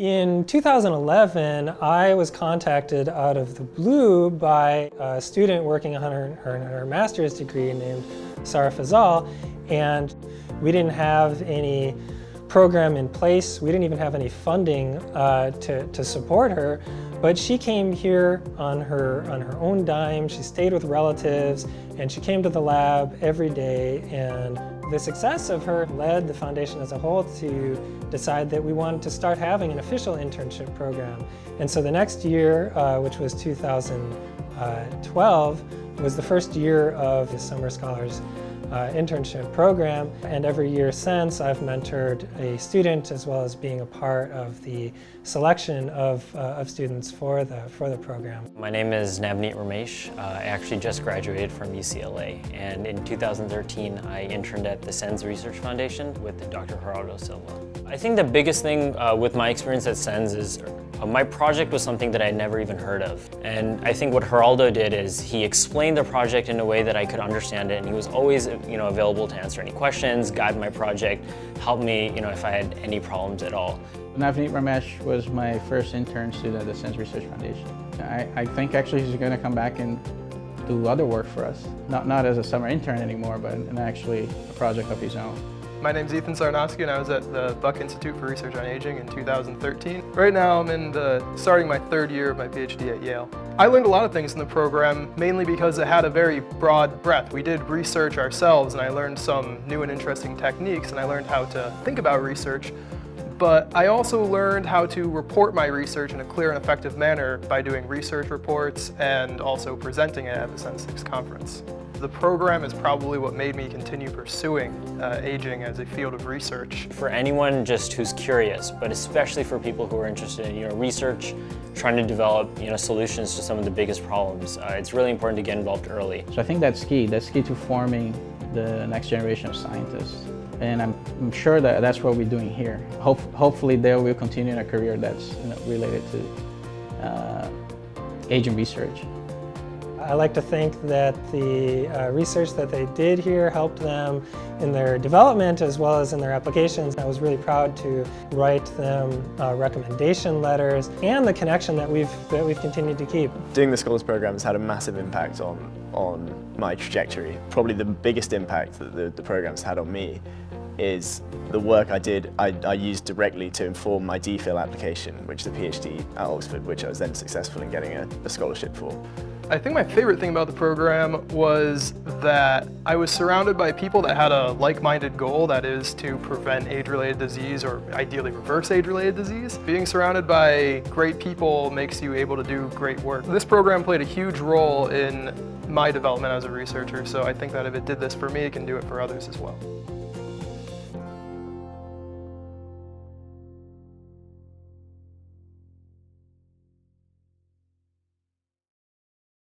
In 2011, I was contacted out of the blue by a student working on her, her, her master's degree named Sarah Fazal, and we didn't have any program in place. We didn't even have any funding uh, to, to support her, but she came here on her, on her own dime. She stayed with relatives, and she came to the lab every day, and the success of her led the foundation as a whole to decide that we wanted to start having an official internship program. And so the next year, uh, which was 2012, was the first year of the Summer Scholars uh, internship program. And every year since, I've mentored a student as well as being a part of the selection of, uh, of students for the, for the program. My name is Navneet Ramesh. Uh, I actually just graduated from UCLA. And in 2013, I interned at the SENS Research Foundation with Dr. Geraldo Silva. I think the biggest thing uh, with my experience at SENS is uh, my project was something that I'd never even heard of. And I think what Geraldo did is he explained the project in a way that I could understand it and he was always you know, available to answer any questions, guide my project, help me you know, if I had any problems at all. Navneet Ramesh was my first intern student at the SENS Research Foundation. I, I think actually he's going to come back and do other work for us. Not, not as a summer intern anymore, but actually a project of his own. My name is Ethan Sarnoski and I was at the Buck Institute for Research on Aging in 2013. Right now I'm in the starting my third year of my PhD at Yale. I learned a lot of things in the program, mainly because it had a very broad breadth. We did research ourselves and I learned some new and interesting techniques and I learned how to think about research but I also learned how to report my research in a clear and effective manner by doing research reports and also presenting it at the SENS 6 conference. The program is probably what made me continue pursuing uh, aging as a field of research. For anyone just who's curious, but especially for people who are interested in you know, research, trying to develop you know, solutions to some of the biggest problems, uh, it's really important to get involved early. So I think that's key. That's key to forming the next generation of scientists and I'm, I'm, sure that that's what we're doing here. Hope, hopefully they will continue in a career that's you know, related to uh, aging research. I like to think that the uh, research that they did here helped them in their development as well as in their applications. I was really proud to write them uh, recommendation letters and the connection that we've, that we've continued to keep. Doing the Scholars Program has had a massive impact on, on my trajectory. Probably the biggest impact that the, the program's had on me is the work I did, I, I, used directly to inform my DPhil application, which is a PhD at Oxford, which I was then successful in getting a, a scholarship for. I think my favorite thing about the program was that I was surrounded by people that had a like-minded goal, that is to prevent age-related disease or ideally reverse age-related disease. Being surrounded by great people makes you able to do great work. This program played a huge role in my development as a researcher, so I think that if it did this for me, it can do it for others as well.